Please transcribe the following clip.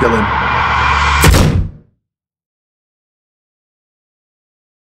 Killing.